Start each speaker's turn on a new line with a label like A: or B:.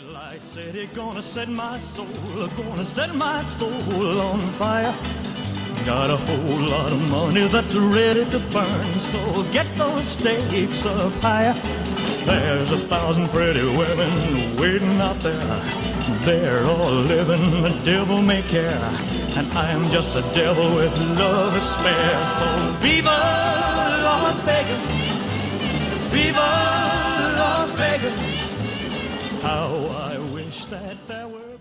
A: Light City gonna set my soul, gonna set my soul on fire. Got a whole lot of money that's ready to burn, so get those stakes up higher. There's a thousand pretty women waiting out there. They're all living the devil may care. And I am just a devil with love to spare. So viva Las Vegas! Viva! How I wish that there were